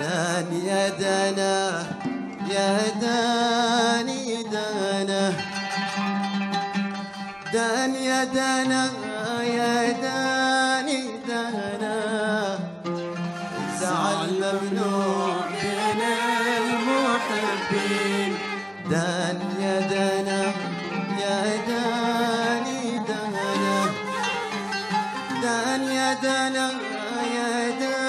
دان يا دانا يا داني دانا داني يا دانا يا داني دانا زعل ممنوع بين المحبين. داني يا دانا يا داني دانا داني يا دانا يا داني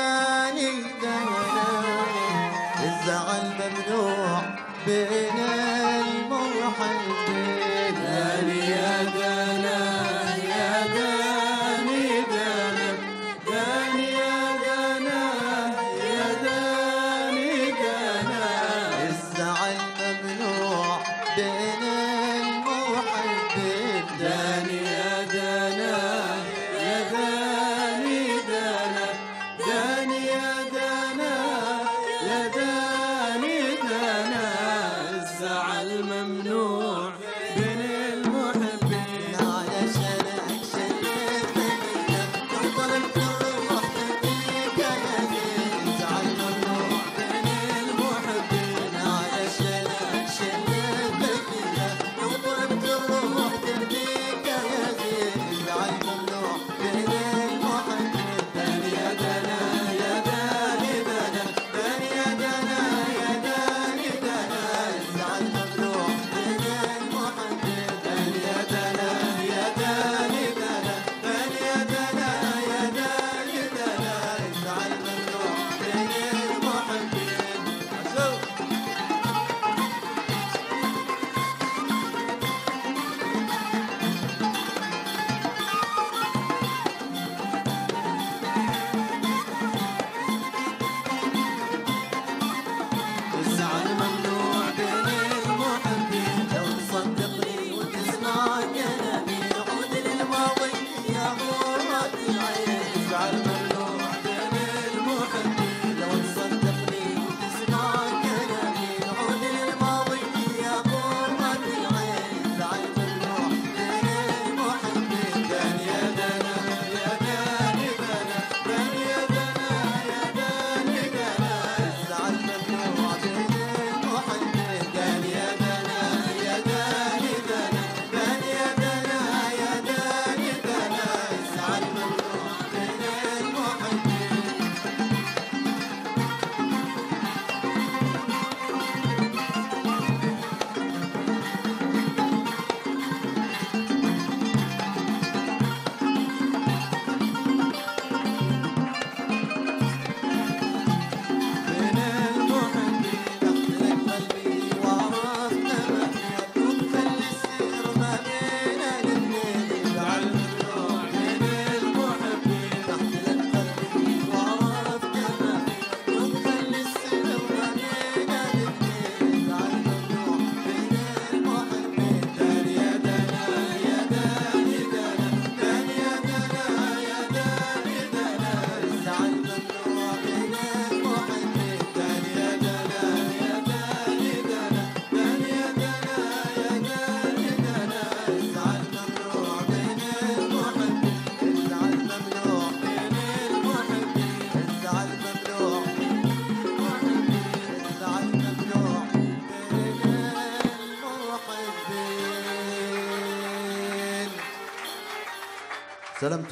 سلمت.